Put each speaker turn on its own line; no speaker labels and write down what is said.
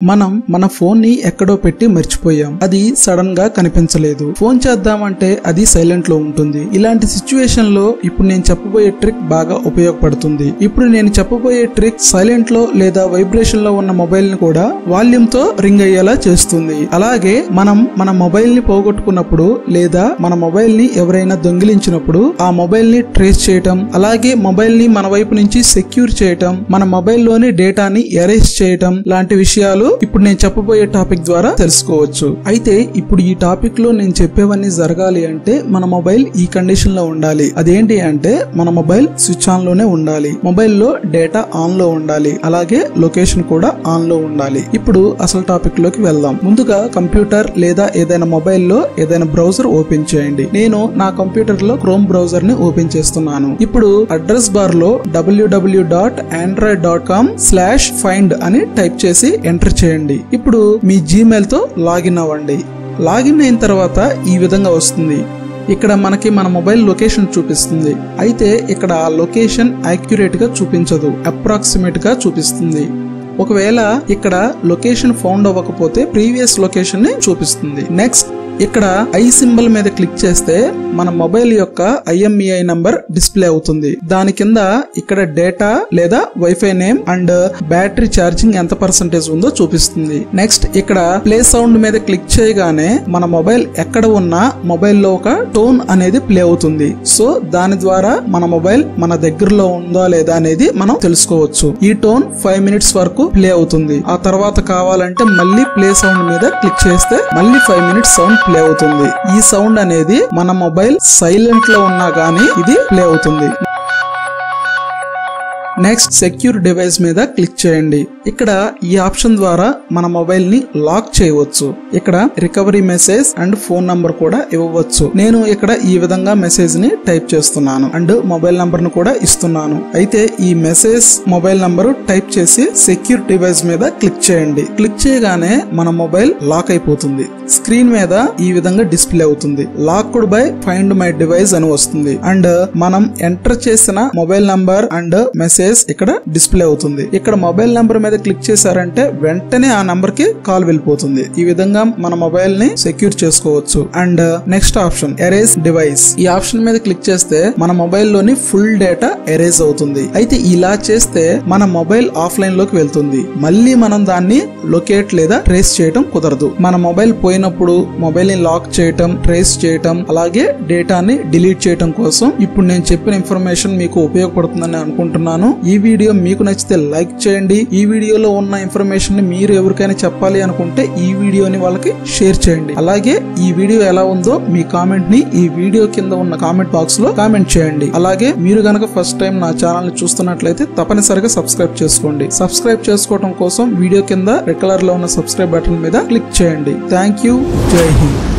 మనం మన ఫోన్ని ఎక్కడో పెట్టి మర్చిపోయాం. అది సడన్గా కనిపించలేదు. ఫోన్ చేద్దామంటే అది సైలెంట్లో ఉంటుంది. ఇలాంటి సిచ్యువేషన్లో ఇప్పుడు నేను చెప్పబోయే ట్రిక్ బాగా ఉపయోగపడుతుంది. ఇప్పుడు నేను చెప్పబోయే ట్రిక్ సైలెంట్లో లేదా వైబ్రేషన్లో ఉన్న మొబైల్ని కూడా వాల్యూమ్తో రింగ్ అయ్యేలా చేస్తుంది. అలాగే మనం మన మొబైల్ని పోగొట్టుకున్నప్పుడు లేదా మన మొబైల్ని ఎవరైనా దొంగిలించినప్పుడు ఆ మొబైల్ని ట్రేస్ చేయటం అలాగే మొబైల్ని మన వైపు నుంచి సెక్యూర్ చేయటం మన మొబైల్లోని డేటాని ఎరేస్ చేయటం లాంటి విషయాలు ఇప్పుడు నేను చెప్పబోయే టాపిక్ ద్వారా తెలుసుకోవచ్చు. అయితే ఇప్పుడు ఈ టాపిక్లో నేను చెప్పేవన్నీ జరగాలి అంటే మన మొబైల్ ఈ కండిషన్లో ఉండాలి. అదేంటి అంటే మన మొబైల్ స్విచ్ ఆన్లోనే ఉండాలి. మొబైల్లో డేటా ఆన్లో ఉండాలి. అలాగే లొకేషన్ కూడా ఆన్లో ఉండాలి. ఇప్పుడు అసలు టాపిక్లోకి వెళ్దాం. ముందుగా కంప్యూటర్ లేదా ఏదైనా మొబైల్లో ఏదైనా బ్రౌజర్ ఓపెన్ చేయండి. నేను నా కంప్యూటర్లో క్రోమ్ బ్రౌజర్ని ఓపెన్ చేస్తున్నాను. ఇప్పుడు అడ్రస్ బార్లో WWW dot android dot com slash find అని టైప్ చేసి ఎంటర్ చేయండి. ఇప్పుడు మీ జీమెయిల్తో లాగిన్ అవ్వండి. లాగిన్ అయిన తర్వాత ఈ విధంగా వస్తుంది. ఇక్కడ మనకి మన మొబైల్ లొకేషన్ చూపిస్తుంది. అయితే ఇక్కడ ఆ లొకేషన్ యాక్యురేట్గా చూపించదు. అప్రాక్సిమేట్గా చూపిస్తుంది. ఒకవేళ ఇక్కడ లొకేషన్ ఫౌండ్ అవ్వకపోతే ప్రీవియస్ లొకేషన్ని చూపిస్తుంది. నెక్స్ట్ ఇక్కడ ఐ సింబల్ మీద క్లిక్ చేస్తే మన మొబైల్ యొక్క ఐఎంఈఐ నంబర్ డిస్ప్లే అవుతుంది. దాని కింద ఇక్కడ డేటా లేదా WiFi name and battery charging ఎంత పర్సంటేజ్ ఉందో చూపిస్తుంది. నెక్స్ట్ ఇక్కడ ప్లే సౌండ్ మీద క్లిక్ చేయగానే మన మొబైల్ ఎక్కడ ఉన్నా మొబైల్లో ఒక టోన్ అనేది ప్లే అవుతుంది. సో దాని ద్వారా మన మొబైల్ మన దగ్గరలో ఉందా లేదా అనేది మనం తెలుసుకోవచ్చు. ఈ టోన్ ఫైవ్ మినిట్స్ వరకు ప్లే అవుతుంది. ఆ తర్వాత కావాలంటే మళ్ళీ ప్లే సౌండ్ మీద క్లిక్ చేస్తే మళ్ళీ ఫైవ్ మినిట్స్ సౌండ్ ప్లే అవుతుంది. ఈ సౌండ్ అనేది మన మొబైల్ సైలెంట్లో ఉన్నా కానీ ఇది ప్లే అవుతుంది. నెక్స్ట్ సెక్యూర్ డివైస్ మీద క్లిక్ చేయండి. ఇక్కడ ఈ ఆప్షన్ ద్వారా మన మొబైల్ని లాక్ చేయవచ్చు. ఇక్కడ recovery message and phone number కూడా ఇవ్వవచ్చు. నేను ఇక్కడ ఈ విధంగా మెసేజ్ని టైప్ చేస్తున్నాను అండ్ మొబైల్ నంబర్ను కూడా ఇస్తున్నాను. అయితే ఈ మెసేజ్ మొబైల్ నంబర్ టైప్ చేసి సెక్యూర్ డివైస్ మీద క్లిక్ చేయండి. క్లిక్ చేయగానే మన మొబైల్ లాక్ అయిపోతుంది. స్క్రీన్ మీద ఈ విధంగా డిస్ప్లే అవుతుంది. Locked by find my device అని వస్తుంది. అండ్ మనం ఎంటర్ చేసిన మొబైల్ నంబర్ అండ్ మెసేజ్ ఇక్కడ డిస్ప్లే అవుతుంది. ఇక్కడ మొబైల్ నంబర్ మీద క్లిక్ చేశారంటే వెంటనే ఆ నంబర్కి కాల్ వెళ్ళిపోతుంది. ఈ విధంగా మన మొబైల్ని సెక్యూర్ చేసుకోవచ్చు. And next option erase device. ఈ ఆప్షన్ మీద క్లిక్ చేస్తే మన మొబైల్లోని ఫుల్ డేటా ఎరేజ్ అవుతుంది. అయితే ఇలా చేస్తే మన మొబైల్ ఆఫ్లైన్లోకి వెళ్తుంది. మళ్ళీ మనం దాన్ని లొకేట్ లేదా ట్రేస్ చేయటం కుదరదు. మన మొబైల్ పోయినప్పుడు మొబైల్ని లాక్ చేయటం ట్రేస్ చేయటం అలాగే డేటాని డిలీట్ చేయటం కోసం ఇప్పుడు నేను చెప్పిన ఇన్ఫర్మేషన్ మీకు ఉపయోగపడుతుందని అనుకుంటున్నాను. ఈ వీడియో మీకు నచ్చితే లైక్ చేయండి. ఈ వీడియోలో ఉన్న ఇన్ఫర్మేషన్ని మీరు ఎవరికైనా చెప్పాలి అనుకుంటే ఈ వీడియోని వాళ్ళకి షేర్ చేయండి. అలాగే ఈ వీడియో ఎలా ఉందో మీ కామెంట్ని ఈ వీడియో కింద ఉన్న కామెంట్ బాక్స్లో కామెంట్ చేయండి. అలాగే మీరు గనక ఫస్ట్ టైం నా ఛానల్ని చూస్తున్నట్లయితే తప్పనిసరిగా సబ్స్క్రైబ్ చేసుకోండి. సబ్స్క్రైబ్ చేసుకోవడం కోసం వీడియో కింద రెడ్ కలర్లో ఉన్న సబ్స్క్రైబ్ బటన్ మీద క్లిక్ చేయండి. Thank you Jai Hind